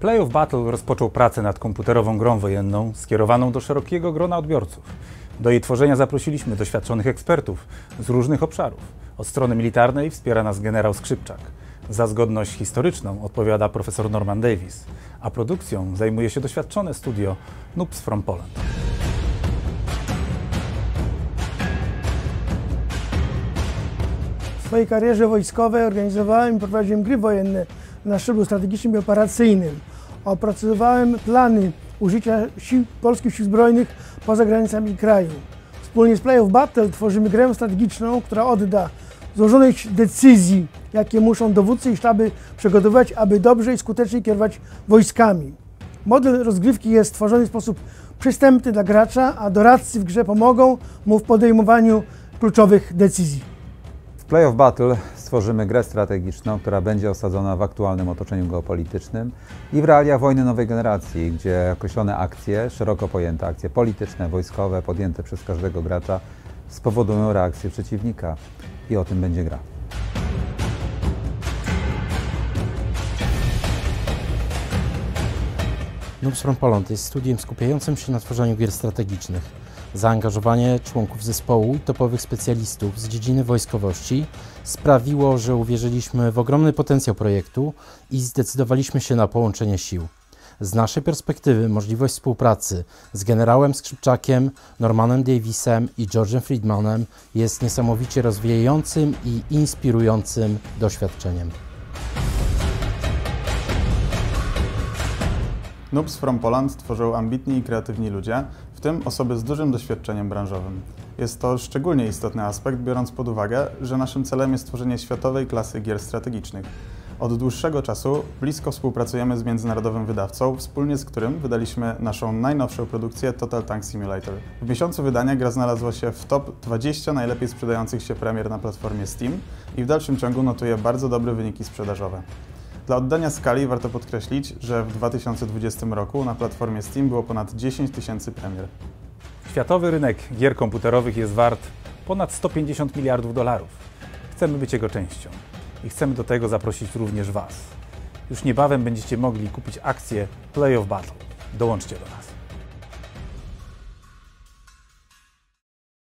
Play of Battle rozpoczął pracę nad komputerową grą wojenną skierowaną do szerokiego grona odbiorców. Do jej tworzenia zaprosiliśmy doświadczonych ekspertów z różnych obszarów. Od strony militarnej wspiera nas generał Skrzypczak. Za zgodność historyczną odpowiada profesor Norman Davis, a produkcją zajmuje się doświadczone studio Noobs from Poland. W swojej karierze wojskowej organizowałem i prowadziłem gry wojenne na szczeblu strategicznym i operacyjnym. Opracowywałem plany użycia sił, polskich sił zbrojnych poza granicami kraju. Wspólnie z Play of Battle tworzymy grę strategiczną, która odda złożoność decyzji, jakie muszą dowódcy i sztaby przygotowywać, aby dobrze i skutecznie kierować wojskami. Model rozgrywki jest stworzony w sposób przystępny dla gracza, a doradcy w grze pomogą mu w podejmowaniu kluczowych decyzji. W Play of Battle stworzymy grę strategiczną, która będzie osadzona w aktualnym otoczeniu geopolitycznym i w realiach wojny nowej generacji, gdzie określone akcje, szeroko pojęte akcje polityczne, wojskowe, podjęte przez każdego gracza, spowodują reakcję przeciwnika. I o tym będzie gra. Noobs from Poland jest studiem skupiającym się na tworzeniu gier strategicznych. Zaangażowanie członków zespołu i topowych specjalistów z dziedziny wojskowości sprawiło, że uwierzyliśmy w ogromny potencjał projektu i zdecydowaliśmy się na połączenie sił. Z naszej perspektywy możliwość współpracy z generałem Skrzypczakiem, Normanem Davisem i George'em Friedmanem jest niesamowicie rozwijającym i inspirującym doświadczeniem. Noobs from Poland tworzą ambitni i kreatywni ludzie, tym osoby z dużym doświadczeniem branżowym. Jest to szczególnie istotny aspekt, biorąc pod uwagę, że naszym celem jest tworzenie światowej klasy gier strategicznych. Od dłuższego czasu blisko współpracujemy z międzynarodowym wydawcą, wspólnie z którym wydaliśmy naszą najnowszą produkcję Total Tank Simulator. W miesiącu wydania gra znalazła się w top 20 najlepiej sprzedających się premier na platformie Steam i w dalszym ciągu notuje bardzo dobre wyniki sprzedażowe. Dla oddania skali warto podkreślić, że w 2020 roku na platformie Steam było ponad 10 tysięcy premier. Światowy rynek gier komputerowych jest wart ponad 150 miliardów dolarów. Chcemy być jego częścią i chcemy do tego zaprosić również Was. Już niebawem będziecie mogli kupić akcję Play of Battle. Dołączcie do nas.